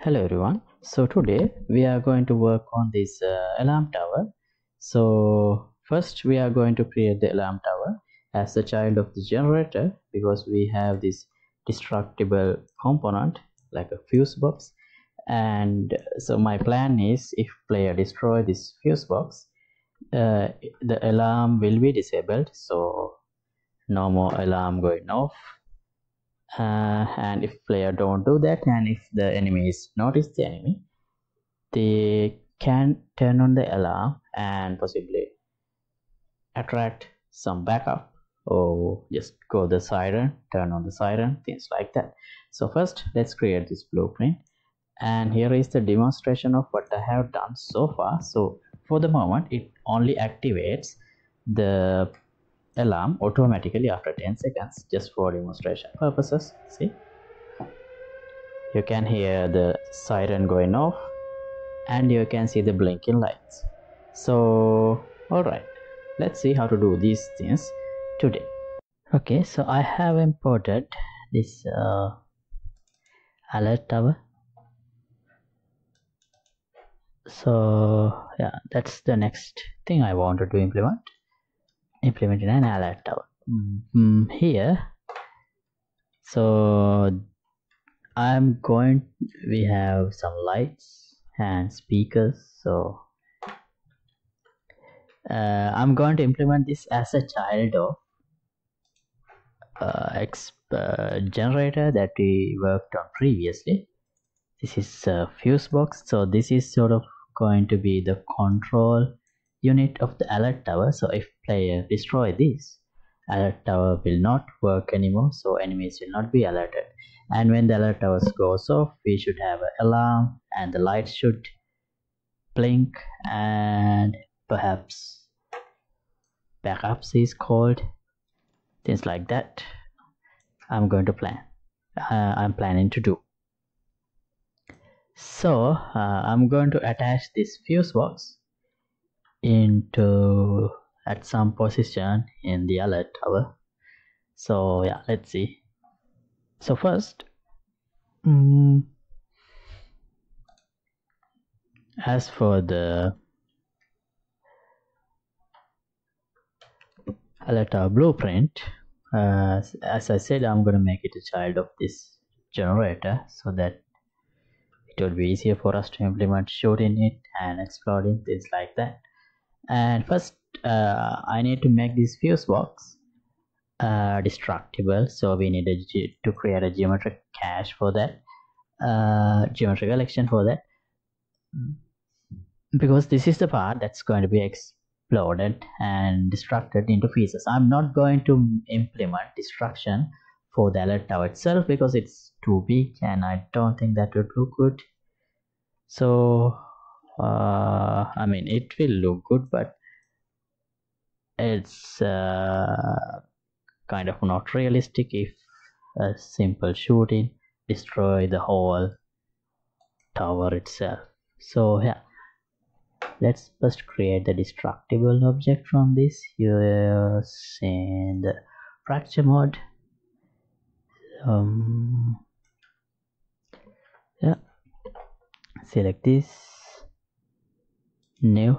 hello everyone. So today we are going to work on this uh, alarm tower. So first we are going to create the alarm tower as a child of the generator because we have this destructible component like a fuse box. And so my plan is if player destroy this fuse box uh, the alarm will be disabled. So no more alarm going off uh, and if player don't do that and if the enemies notice the enemy they can turn on the alarm and possibly attract some backup. Or just go the siren turn on the siren things like that. So first let's create this blueprint. And here is the demonstration of what I have done so far. So for the moment it only activates the alarm automatically after 10 seconds just for demonstration purposes see? You can hear the siren going off and you can see the blinking lights. So all right let's see how to do these things today. Okay so i have imported this uh, alert tower. So yeah that's the next thing i wanted to implement implement in an alert tower. Mm, here so i'm going we have some lights and speakers so uh, i'm going to implement this as a child of uh, exp uh, generator that we worked on previously. This is a fuse box so this is sort of going to be the control unit of the alert tower so if player destroy this alert tower will not work anymore so enemies will not be alerted. And when the alert tower goes off we should have an alarm and the light should blink and perhaps backups is called things like that. I'm going to plan uh, i'm planning to do. So uh, i'm going to attach this fuse box into at some position in the alert tower. So yeah let's see. So first um, as for the alert tower blueprint uh, as I said I'm gonna make it a child of this generator so that it will be easier for us to implement shooting it and exploring things like that and first uh, I need to make this fuse box uh, destructible. So we need to create a geometric cache for that uh, geometric collection for that. Because this is the part that's going to be exploded and destructed into pieces. I'm not going to implement destruction for the alert tower itself because it's too big and I don't think that would look good. So uh, I mean it will look good but it's uh, kind of not realistic if a simple shooting destroy the whole tower itself. So yeah. Let's first create the destructible object from this. Using the fracture mode. Um yeah. Select this new.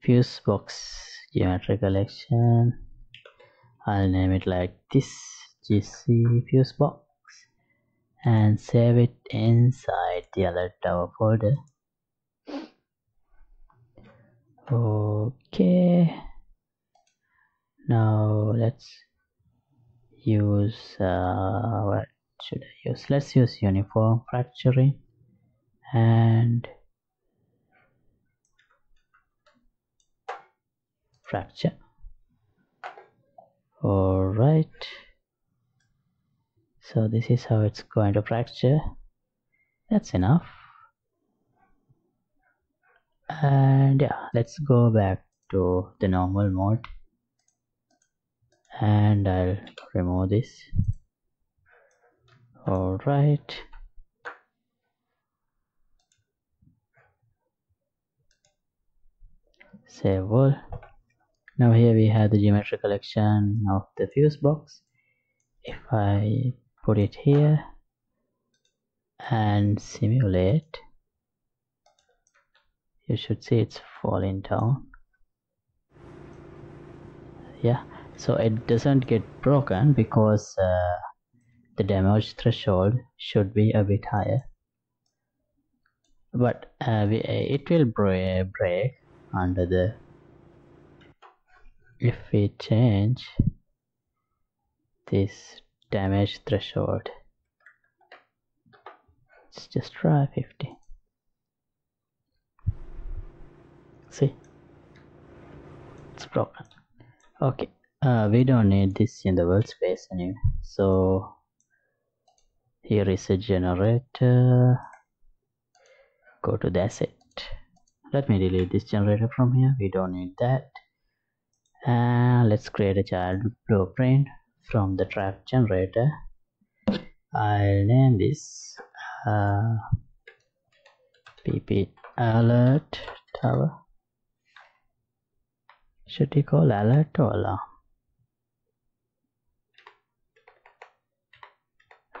Fuse box geometry collection. I'll name it like this gc fuse box. And save it inside the alert tower folder. Okay. Now let's use uh, what should I use? Let's use uniform fracturing and fracture all right so this is how it's going to fracture. That's enough. And yeah let's go back to the normal mode. And I'll remove this. All right save all now here we have the geometric collection of the fuse box. If I put it here and simulate you should see it's falling down. Yeah so it doesn't get broken because uh, the damage threshold should be a bit higher. But uh, we, it will break under the if we change this damage threshold let's just try 50 see? It's broken. Okay uh, we don't need this in the world space anyway. So here is a generator. Go to the asset. Let me delete this generator from here. We don't need that and let's create a child blueprint from the trap generator. I'll name this uh, BP alert tower. Should we call alert or alarm?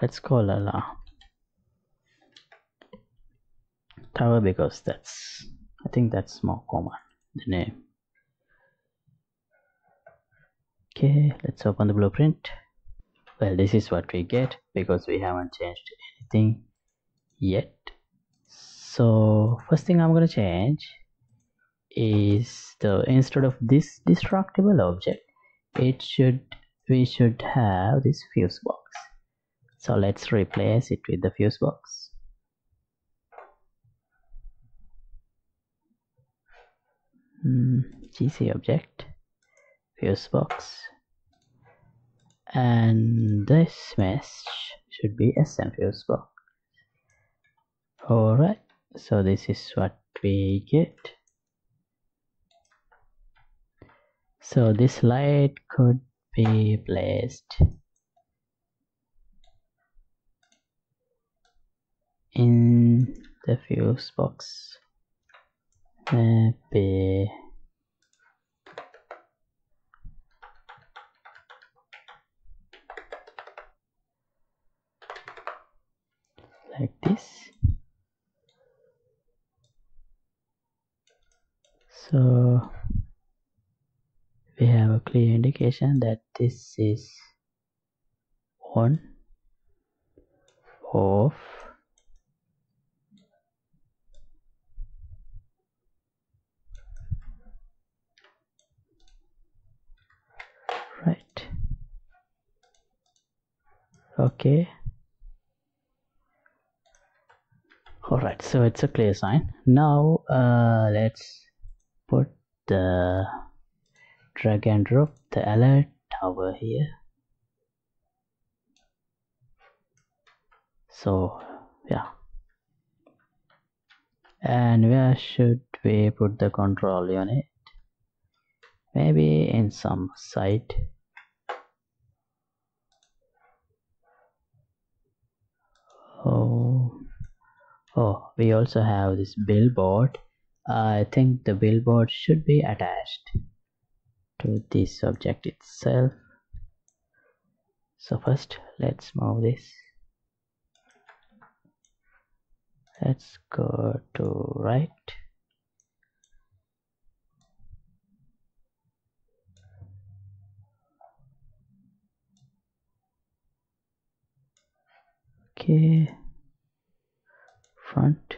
Let's call alarm. Tower because that's I think that's more common the name okay let's open the blueprint. Well this is what we get because we haven't changed anything yet. So first thing I'm gonna change is the instead of this destructible object it should we should have this fuse box. So let's replace it with the fuse box. Mm, gc object fuse box and this mesh should be SM fuse box all right so this is what we get. So this light could be placed in the fuse box. Maybe like this. So we have a clear indication that this is on off right. Okay all right so it's a clear sign. Now uh, let's put the drag and drop the alert tower here. So yeah. And where should we put the control unit? Maybe in some site. Oh oh we also have this billboard. I think the billboard should be attached to this object itself. So first let's move this. Let's go to right. Okay front.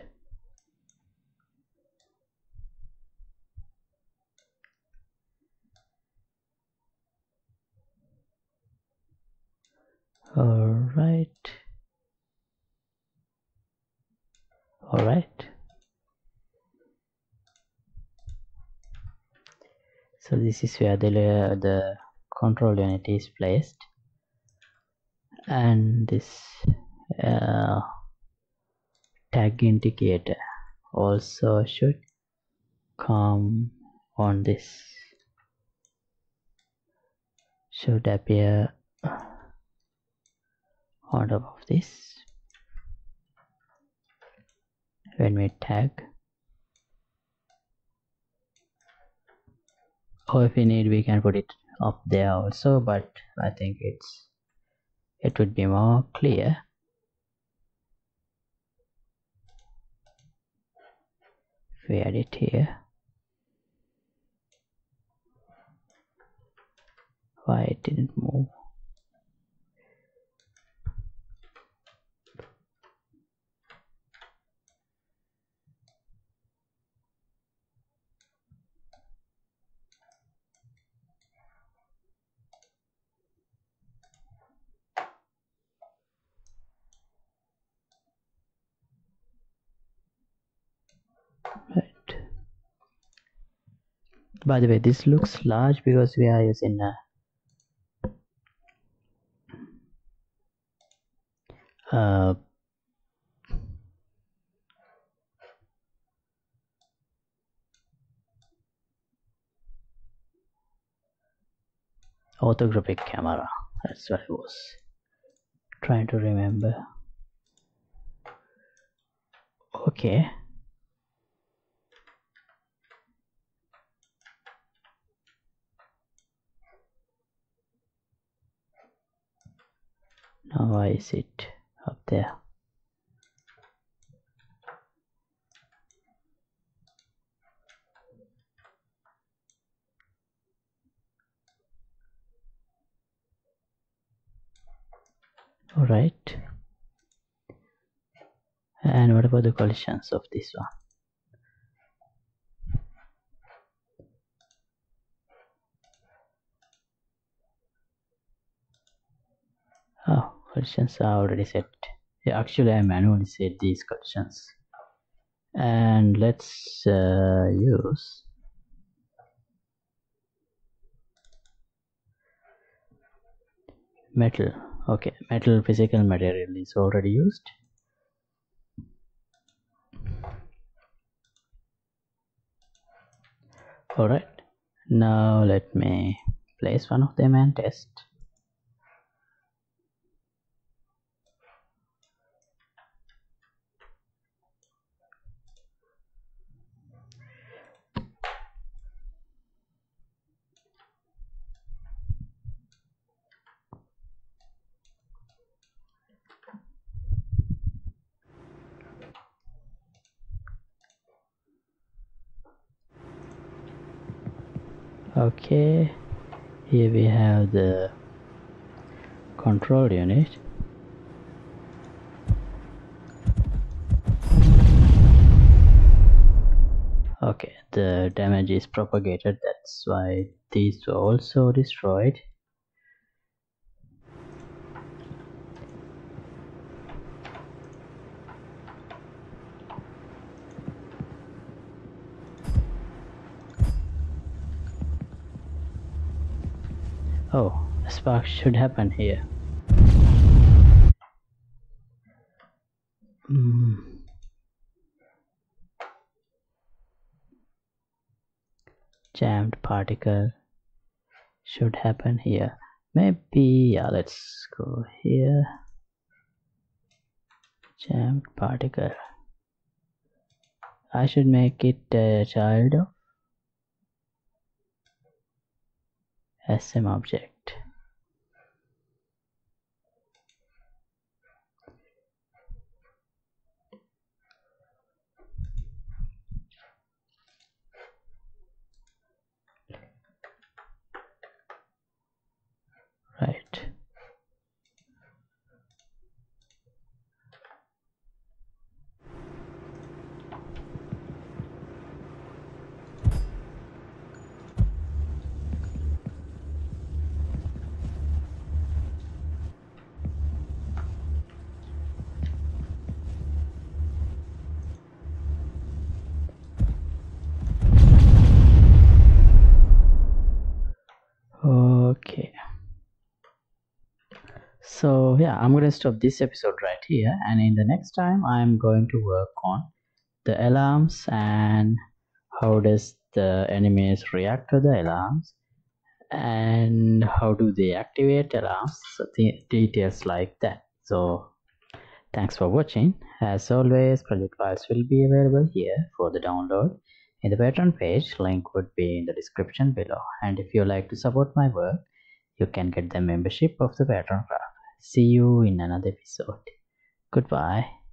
All right. All right. So this is where the the control unit is placed. And this uh, tag indicator also should come on this. Should appear on top of this. When we tag. Or if we need we can put it up there also but I think it's it would be more clear it here why it didn't move right by the way this looks large because we are using a uh, orthographic camera. That's what I was trying to remember. Okay now why is it up there. All right. And what about the collisions of this one collisions are already set. Yeah, actually I manually set these collisions and let's uh, use. Metal. Okay metal physical material is already used. All right. Now let me place one of them and test okay. Here we have the control unit. Okay the damage is propagated. That's why these were also destroyed Oh, a spark should happen here. Mm. Jammed particle should happen here. Maybe, yeah, let's go here. Jammed particle. I should make it a child of SM object. Right. okay so yeah i'm going to stop this episode right here and in the next time i'm going to work on the alarms and how does the enemies react to the alarms and how do they activate alarms the details like that. So thanks for watching. As always project files will be available here for the download. In the patreon page link would be in the description below. And if you like to support my work you can get the membership of the patreon club see you in another episode. Goodbye